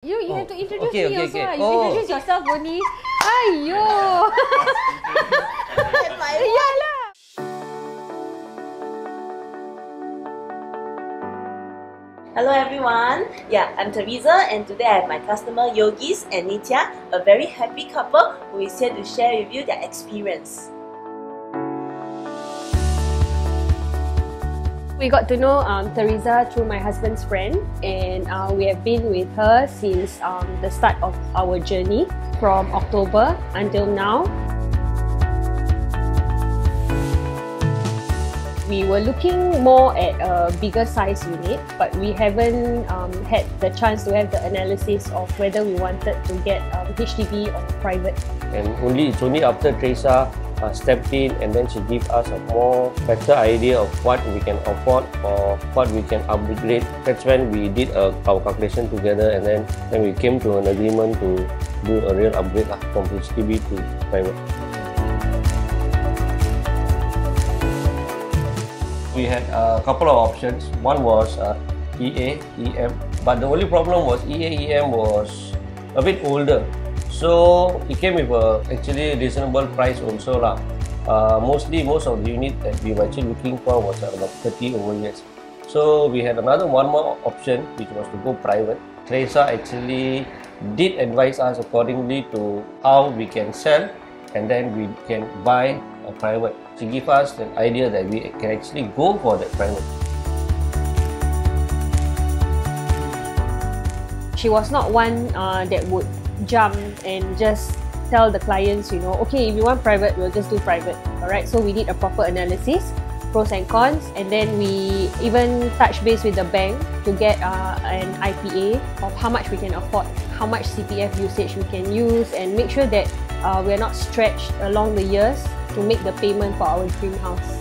You you have to oh, introduce okay, me okay, also. okay. Ah. You Oh. introduce yourself only. Aiyo. yeah lah. Hello everyone. Yeah, I'm Theresa and today I have my customer Yoges and Nitiah, a very happy couple who is here to share with you their experience. We got to know um, Theresa through my husband's friend, and uh, we have been with her since um, the start of our journey from October until now. We were looking more at a bigger size unit, but we haven't um, had the chance to have the analysis of whether we wanted to get um, HDB or private. And only it's only after Theresa uh, stepped in and then she gave us a more better idea of what we can afford or what we can upgrade. That's when we did uh, our calculation together and then, then we came to an agreement to do a real upgrade lah, from HDB to private. We had a couple of options. One was uh, EA, EM, but the only problem was EA, EM was a bit older. So it came with a actually reasonable price also lah. Uh, mostly most of the unit that we were actually looking for was about 30 over years. So we had another one more option which was to go private. Theresa actually did advise us accordingly to how we can sell and then we can buy a private. She gave us an idea that we can actually go for that private. she was not one uh, that would jump and just tell the clients, you know, okay, if you want private, we'll just do private. All right. So we did a proper analysis, pros and cons, and then we even touch base with the bank to get uh, an IPA of how much we can afford, how much CPF usage we can use, and make sure that uh, we're not stretched along the years to make the payment for our dream house.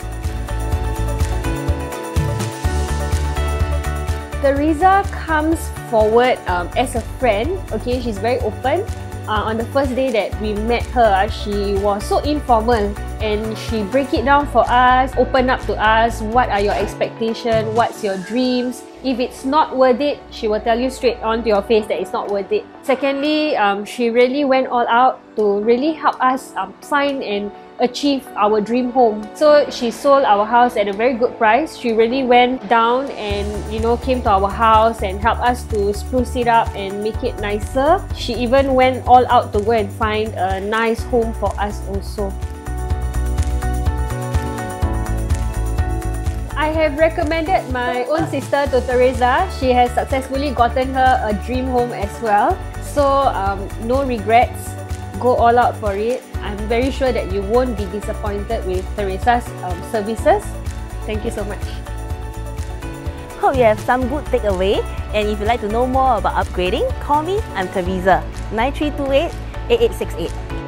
Theresa comes forward um, as a friend. Okay, she's very open. Uh, on the first day that we met her, she was so informal and she break it down for us, open up to us. What are your expectations? What's your dreams? If it's not worth it, she will tell you straight on to your face that it's not worth it. Secondly, um, she really went all out to really help us um, find and achieve our dream home. So she sold our house at a very good price. She really went down and you know came to our house and helped us to spruce it up and make it nicer. She even went all out to go and find a nice home for us also. I have recommended my own sister to Theresa. She has successfully gotten her a dream home as well. So um, no regrets. Go all out for it. I'm very sure that you won't be disappointed with Theresa's um, services. Thank you so much. Hope you have some good takeaway. And if you'd like to know more about upgrading, call me. I'm Theresa. 9328 8868.